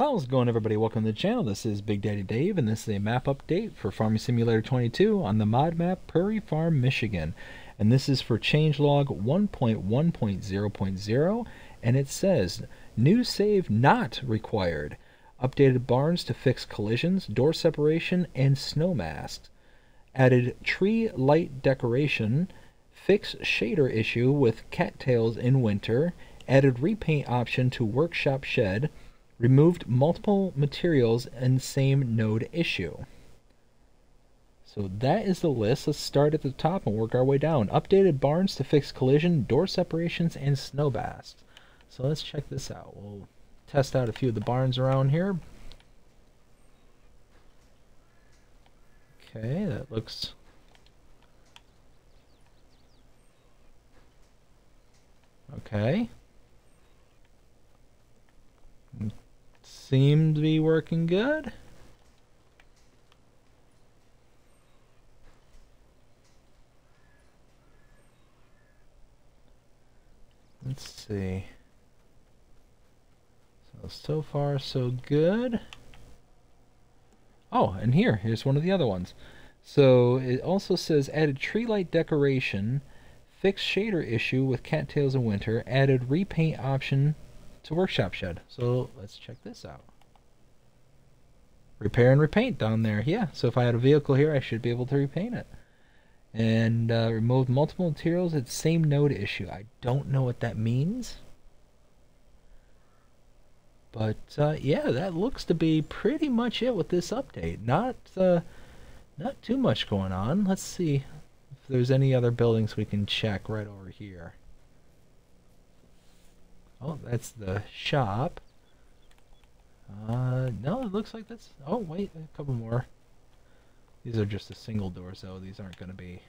How's it going everybody? Welcome to the channel. This is Big Daddy Dave and this is a map update for Farming Simulator 22 on the mod map Prairie Farm, Michigan. And this is for changelog 1.1.0.0 and it says new save not required. Updated barns to fix collisions, door separation, and snow masks. Added tree light decoration, fix shader issue with cattails in winter, added repaint option to workshop shed, removed multiple materials in same node issue. So that is the list. Let's start at the top and work our way down. Updated barns to fix collision, door separations, and snow masks. So let's check this out. We'll test out a few of the barns around here. Okay, that looks Okay. Seem to be working good. Let's see. So, so far so good. Oh, and here, here's one of the other ones. So it also says added tree light decoration, fixed shader issue with cattails in winter, added repaint option to workshop shed. So let's check this out. Repair and repaint down there. Yeah, so if I had a vehicle here, I should be able to repaint it. And uh, remove multiple materials. It's same node issue. I don't know what that means. But uh, yeah, that looks to be pretty much it with this update. Not uh, not too much going on. Let's see if there's any other buildings we can check right over here. Oh, that's the shop. Uh, no, it looks like that's... Oh, wait, a couple more. These are just the single doors, though. These aren't going to be...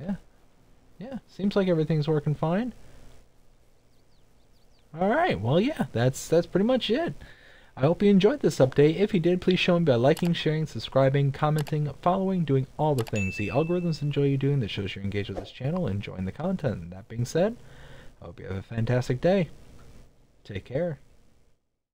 Yeah. Yeah, seems like everything's working fine. Alright, well, yeah, that's that's pretty much it. I hope you enjoyed this update. If you did, please show me by liking, sharing, subscribing, commenting, following, doing all the things the algorithms enjoy you doing that shows you're engaged with this channel and enjoying the content. That being said, I hope you have a fantastic day. Take care.